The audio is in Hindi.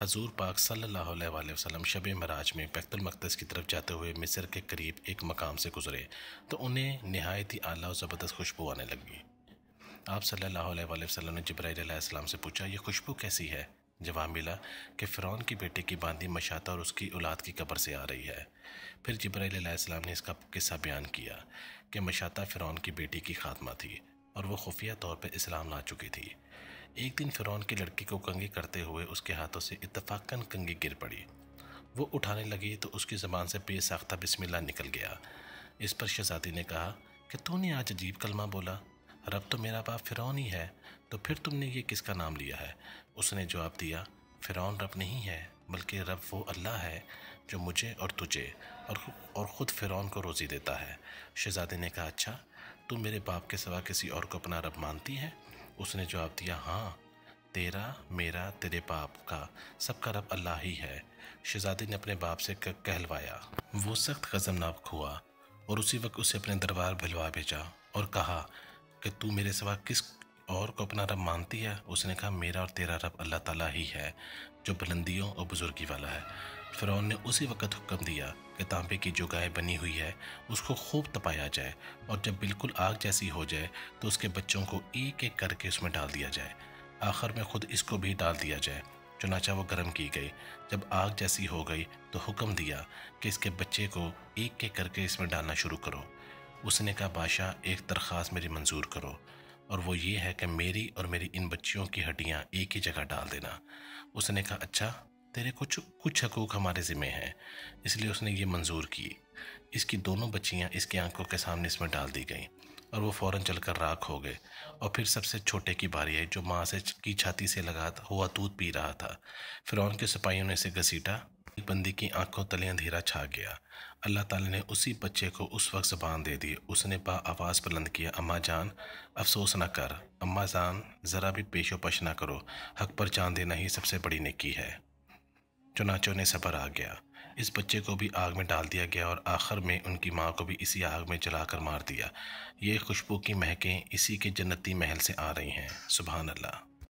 हजूर पाक सल्लल्लाहु अलैहि शब मराज में बैतुलमक़दस की तरफ़ जाते हुए मिस्र के करीब एक मकाम से गुजरे तो उन्हें नहायत ही आला और ज़बरदस्त खुशबू आने लगी। आप सल्लल्लाहु अलैहि ने जब्राईसम से पूछा यह खुशबू कैसी है? जवाब मिला कि फ़िरौन की बेटे की बांदी मशाता और उसकी औलाद की कब्र से आ रही है। फिर जब्राईसम ने इसका किस्सा बयान किया कि मशाता फ़िरौन की बेटी की खात्मा थी और वह खुफिया तौर पर इस्लाम ला चुकी थी। एक दिन फ़िरौन की लड़की को कंगी करते हुए उसके हाथों से इतफाक़न कंगी गिर पड़ी। वो उठाने लगी तो उसकी ज़बान से बेसाख्ता बिस्मिल्लाह निकल गया। इस पर शहजादी ने कहा कि तूने आज अजीब कलमा बोला। रब तो मेरा बाप फ़िरौन ही है तो फिर तुमने ये किसका नाम लिया है? उसने जवाब दिया, फ़िरौन रब नहीं है, बल्कि रब वो अल्लाह है जो मुझे और तुझे और और ख़ुद फ़िरौन को रोज़ी देता है। शहजादी ने कहा अच्छा तुम मेरे बाप के सिवा किसी और को अपना रब मानती है? उसने जवाब दिया हाँ तेरा, मेरा, तेरे बाप का सबका रब अल्लाह ही है। शहजादी ने अपने बाप से कहलवाया। वो सख्त गजमनाक हुआ और उसी वक्त उसे अपने दरबार भिलवा भेजा और कहा कि तू मेरे सिवा किस और को अपना रब मानती है, उसने कहा, मेरा और तेरा रब अल्लाह ताला ही है, जो बुलंदियों और बुजुर्गी वाला है। फ़िरौन ने उसी वक्त हुक्म दिया कि तांबे की जो गाय बनी हुई है, उसको खूब तपाया जाए और जब बिल्कुल आग जैसी हो जाए तो उसके बच्चों को एक एक करके उसमें डाल दिया जाए। आखिर में खुद इसको भी डाल दिया जाए। चुनाचा वो गर्म की गई। जब आग जैसी हो गई तो हुक्म दिया कि इसके बच्चे को एक एक करके इसमें डालना शुरू करो। उसने कहा, बादशाह, एक दरख्वास्त मेरी मंजूर करो। और वो ये है कि मेरी और मेरी इन बच्चियों की हड्डियाँ एक ही जगह डाल देना। उसने कहा अच्छा तेरे कुछ कुछ हकूक़ हमारे ज़िम्मे हैं। इसलिए उसने ये मंजूर की इसकी दोनों बच्चियाँ इसकी आँखों के सामने इसमें डाल दी गईं और वो फ़ौरन चलकर राख हो गए और फिर सबसे छोटे की बारी आई जो माँ से, की छाती से लगा हुआ दूध पी रहा था। फिर के सिपाहियों ने इसे घसीटा बंदी की आँखों तले अंधेरा छा गया। अल्लाह ताला ने उसी बच्चे को उस वक्त जबान दे दी। उसने बा आवाज़ बुलंद किया, अम्मा जान, अफसोस न कर। अम्मा जान, ज़रा भी पेशो पश ना करो। हक पर जान देना ही सबसे बड़ी नेकी है। चुनाचों ने सबर आ गया। इस बच्चे को भी आग में डाल दिया गया और आखिर में उनकी माँ को भी इसी आग में जलाकर मार दिया। ये खुशबू की महकें इसी के जन्नती महल से आ रही हैं। सुबहान अल्लाह।